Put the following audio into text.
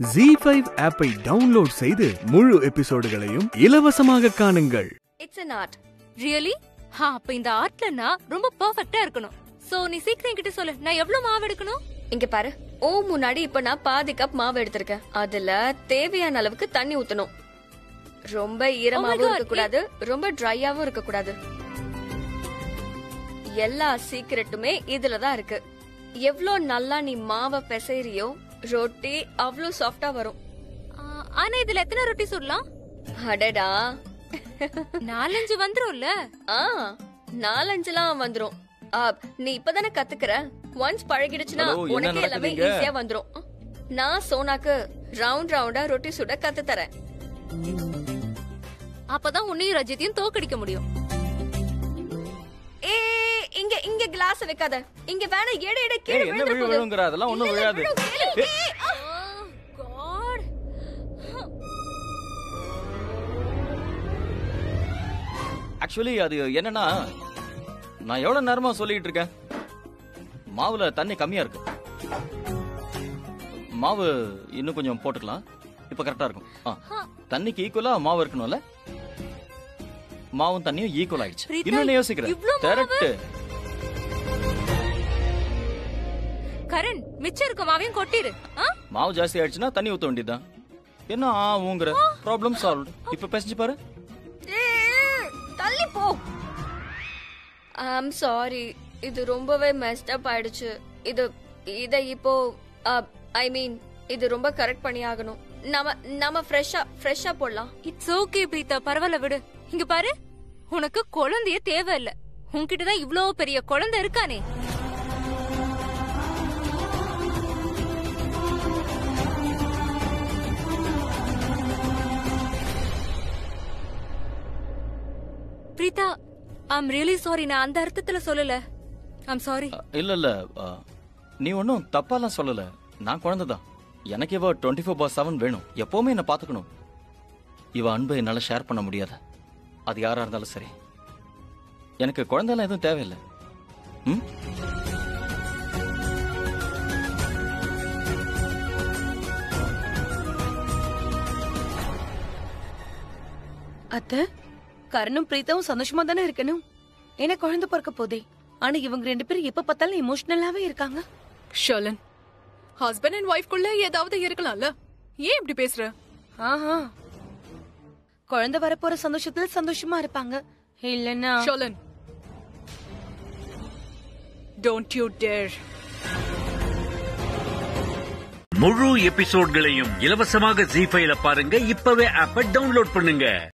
G five ஆப்பை download செய்து முழு எபிசோடுகளையும் இலவசமாக காணுங்கள். It's an art. ரியலி ஹா அப்ப இந்த ஆர்ட்ல நான் ரொம்ப பெர்ஃபெக்ட்டா இருக்கணும். சோ நீ சீக்கிரம் என்கிட்ட சொல்லு. நான் எவ்வளவு மாவு எடுக்கணும்? இங்க பாரு. ஓ முன்னாடி இப்ப நான் பாதி கப் மாவு எடுத்திருக்கேன். அதுல தேவையான அளவுக்கு தண்ணி ஊத்தணும். ரொம்ப Oh ஈரமாவும் God, இருக்க கூடாது ரொம்ப ட்ரையாவும் இருக்க கூடாது எல்லா சீக்கிரட்டுமே இதுல தான் இருக்கு. எவ்ளோ நல்லா நீ மாவை பிசைறியோ ரொட்டி அவ்ளோ சாஃப்டா வரும். ஆனா இதுல எத்தனை ரொட்டி சுடலாம்? அடடா. நாலஞ்சு வந்துரும்ல? ஆ நாலஞ்சுலாம் வந்துரும். நீ இப்பதானே கத்துக்கிற? ஒன்ஸ் பழகிடுச்சுன்னா உனக்கு எல்லாமே? ஈஸியா வந்துரும். நான் சோனாக்கு ரவுண்ட் ரவுண்டா ரொட்டி சுட கத்து தரேன் அப்பதான் உன்னையும் ரஜித்தையும் தோக்கடிக்க முடியும். கிளாஸ் வைக்காத. இங்க வேணா எடை எடை கீழே என்ன விழு. விழுங்குற? அதெல்லாம் ஒண்ணும் விழாது. ஆக்சுவலி அது என்னன்னா நான் எவ்வளவு நேரமா சொல்லிட்டு இருக்கேன்? மாவுல தண்ணி கம்மியா இருக்கு. மாவு இன்னும் கொஞ்சம் போட்டுக்கலாம். இப்ப கரெக்டா இருக்கும். தண்ணிக்கு ஈக்குவலா மாவு இருக்கணும்ல? மாவும் தண்ணியும் ஈக்குவல் ஆயிடுச்சு. இன்னும் யோசிக்கிறேன். கரண் மிச்சம் இருக்க மாவையும் கொட்டிரு. ஆ? மாவு ஜாஸ்தி ஆயிடுச்சுன்னா தண்ணி ஊத்த வேண்டியதுதான். என்ன ஆ. ஊங்குற ப்ராப்ளம் சால்வ் இப்ப பேசிச்சு பாரு. தள்ளி போ. ஐம் சாரி இது ரொம்பவே மெஸ்ட் அப் ஆயிடுச்சு. இது இத இப்போ ஐ மீன் இது ரொம்ப கரெக்ட் பண்ணி ஆகணும் நாம நாம ஃப்ரெஷ்ஷா ஃப்ரெஷ்ஷா போடலாம். இட்ஸ் ஓகே பிரீதா பரவாயில்ல விடு. இங்க பாரு. உனக்கு குழந்தைய தேவையில்ல. உன்கிட்ட தான் இவ்ளோ பெரிய குழந்தை இருக்கானே. ஐம் ரியலி சாரி நான் அந்த அர்த்தத்துல சொல்லல. ஐம் சாரி இல்ல இல்ல நீ ஒன்னும் தப்பாலாம் சொல்லல. நான் குழந்தை தான் எனக்கு இவ டுவெண்ட்டி ஃபோர் பார் செவன் வேணும். எப்பவுமே என்ன பாத்துக்கணும் இவ அன்பை என்னால ஷேர் பண்ண முடியாது. அது யாரா இருந்தாலும் சரி. எனக்கு குழந்தைலாம் எதுவும் தேவையில்லை. ம்? அத்த? கரணும் பிரீத்தாவும் சந்தோஷமா தானே இருக்கணும்? ஏன்னா குழந்தை பிறக்க போதே? ஆனா இவங்க ரெண்டு பேரும் எப்ப பார்த்தாலும் இமோஷனலாவே இருக்காங்க. ஷலன் ஹஸ்பண்ட் அண்ட் ஒய்ஃப்குள்ள ஏதாவது இருக்கலாம்ல? ஏன் இப்படி பேசுற? ஆஹா. குழந்தை வரப்போற சந்தோஷத்துல சந்தோஷமா இருப்பாங்க. இல்லன்னா ஷலன் டோன்ட் யூ டேர் முழு எபிசோட்களையும் இலவசமாக ஜி ஃபைல பாருங்க. இப்பவே ஆப்ப டவுன்லோட் பண்ணுங்க.